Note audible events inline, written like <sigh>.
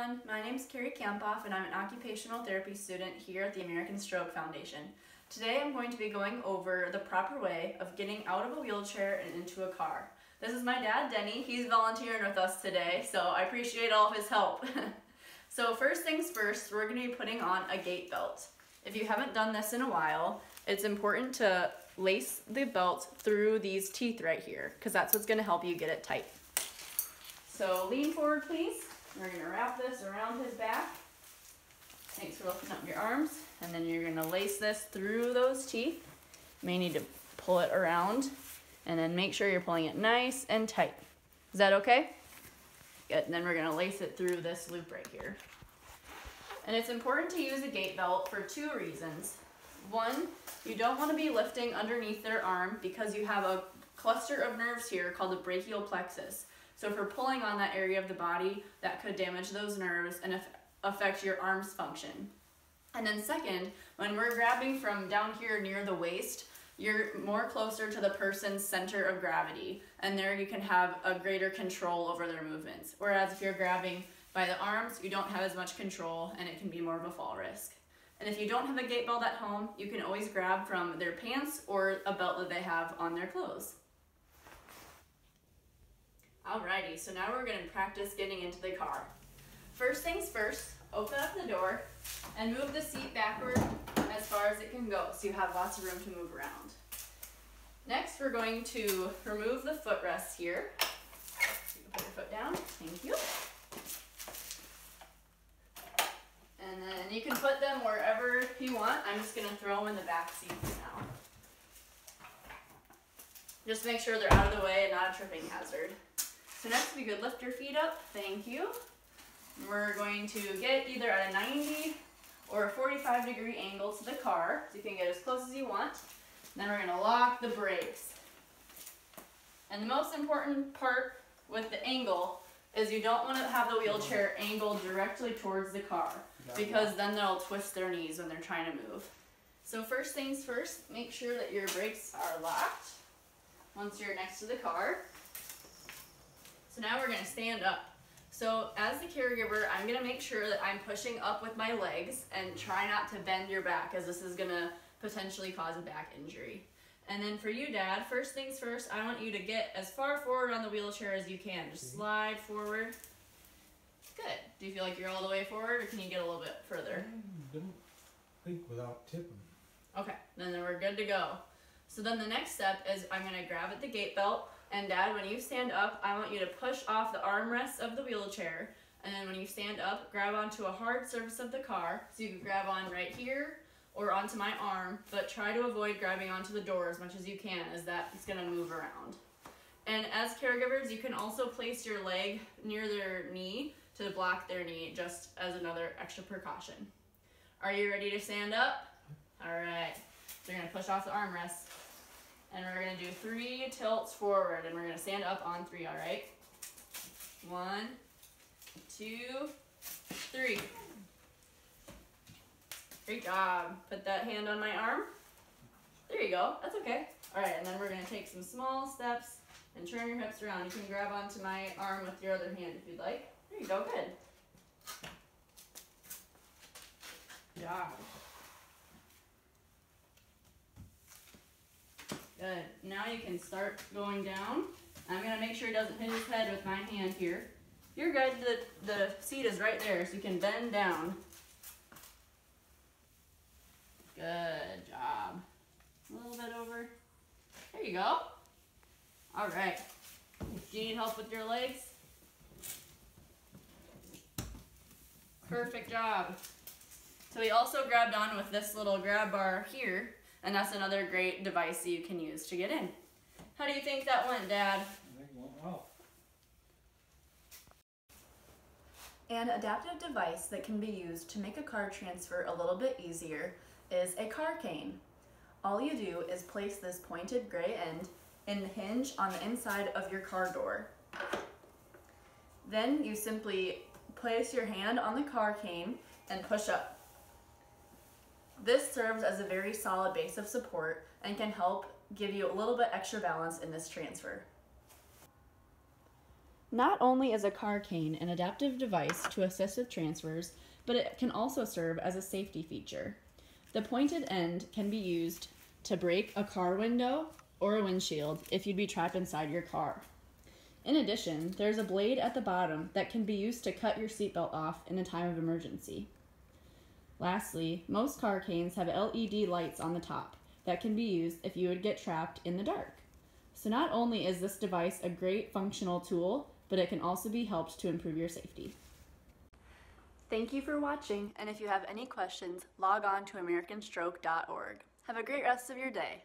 everyone, my name is Carrie Kampoff and I'm an occupational therapy student here at the American Stroke Foundation. Today I'm going to be going over the proper way of getting out of a wheelchair and into a car. This is my dad, Denny. He's volunteering with us today, so I appreciate all of his help. <laughs> so first things first, we're going to be putting on a gait belt. If you haven't done this in a while, it's important to lace the belt through these teeth right here, because that's what's going to help you get it tight. So lean forward, please. We're going to wrap this around his back. Thanks for lifting up your arms. And then you're going to lace this through those teeth. You may need to pull it around. And then make sure you're pulling it nice and tight. Is that okay? Good. And then we're going to lace it through this loop right here. And it's important to use a gait belt for two reasons. One, you don't want to be lifting underneath their arm because you have a cluster of nerves here called the brachial plexus. So if we're pulling on that area of the body, that could damage those nerves and affect your arm's function. And then second, when we're grabbing from down here near the waist, you're more closer to the person's center of gravity, and there you can have a greater control over their movements. Whereas if you're grabbing by the arms, you don't have as much control, and it can be more of a fall risk. And if you don't have a gait belt at home, you can always grab from their pants or a belt that they have on their clothes. Alrighty, so now we're gonna practice getting into the car. First things first, open up the door and move the seat backward as far as it can go so you have lots of room to move around. Next, we're going to remove the footrests here. You put your foot down, thank you. And then you can put them wherever you want. I'm just gonna throw them in the back seat now. Just make sure they're out of the way and not a tripping hazard. So next we could lift your feet up, thank you. We're going to get either at a 90 or a 45 degree angle to the car, so you can get as close as you want. Then we're gonna lock the brakes. And the most important part with the angle is you don't wanna have the wheelchair angled directly towards the car because then they'll twist their knees when they're trying to move. So first things first, make sure that your brakes are locked once you're next to the car. So now we're gonna stand up. So as the caregiver, I'm gonna make sure that I'm pushing up with my legs and try not to bend your back as this is gonna potentially cause a back injury. And then for you, Dad, first things first, I want you to get as far forward on the wheelchair as you can. Just mm-hmm. slide forward. Good. Do you feel like you're all the way forward, or can you get a little bit further? I don't think without tipping. Okay, then we're good to go. So then the next step is I'm gonna grab at the gait belt, and dad, when you stand up, I want you to push off the armrests of the wheelchair. And then when you stand up, grab onto a hard surface of the car. So you can grab on right here or onto my arm, but try to avoid grabbing onto the door as much as you can as that is gonna move around. And as caregivers, you can also place your leg near their knee to block their knee just as another extra precaution. Are you ready to stand up? All right, so you're gonna push off the armrest. And we're gonna do three tilts forward and we're gonna stand up on three, all right? One, two, three. Great job. Put that hand on my arm. There you go, that's okay. All right, and then we're gonna take some small steps and turn your hips around. You can grab onto my arm with your other hand if you'd like. There you go, good. Yeah. Good. Now you can start going down. I'm going to make sure he doesn't hit his head with my hand here. You're good. The, the seat is right there, so you can bend down. Good job. A little bit over. There you go. All right. Do you need help with your legs? Perfect job. So we also grabbed on with this little grab bar here and that's another great device that you can use to get in. How do you think that went, Dad? I think it went well. An adaptive device that can be used to make a car transfer a little bit easier is a car cane. All you do is place this pointed gray end in the hinge on the inside of your car door. Then you simply place your hand on the car cane and push up. This serves as a very solid base of support and can help give you a little bit extra balance in this transfer. Not only is a car cane an adaptive device to assist with transfers, but it can also serve as a safety feature. The pointed end can be used to break a car window or a windshield if you'd be trapped inside your car. In addition, there's a blade at the bottom that can be used to cut your seatbelt off in a time of emergency. Lastly, most car canes have LED lights on the top that can be used if you would get trapped in the dark. So not only is this device a great functional tool, but it can also be helped to improve your safety. Thank you for watching, and if you have any questions, log on to americanstroke.org. Have a great rest of your day.